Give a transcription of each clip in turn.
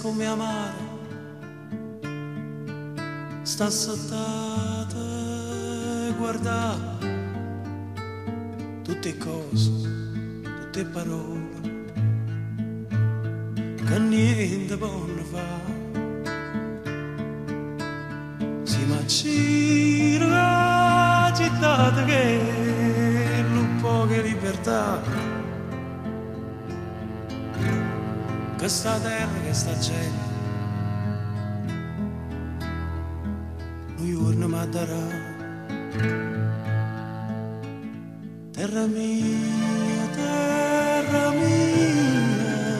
come amare. Sta sottata guarda. Tutte cose tutte parole. Che niente possono fare si ma la città che non poche libertà questa terra, che sta gente. Lui urna ma darà. Terra mia, terra mia,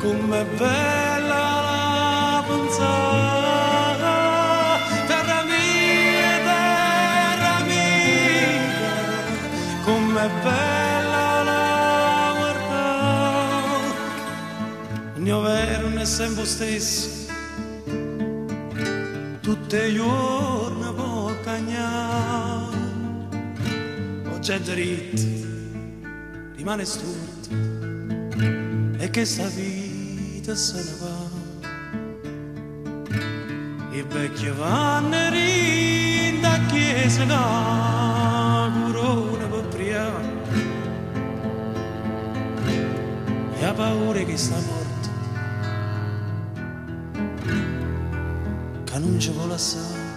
com'è bella la pensata. Terra mia, terra mia, com'è bella sempre lo stesso tutte i giorni può cagnare oggi è dritto rimane storto e che sta vita se ne va. I vecchi vanno in da chiesa una corona per priare e ha paura che sta morto che non ci vuole assai.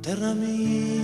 Terra mia,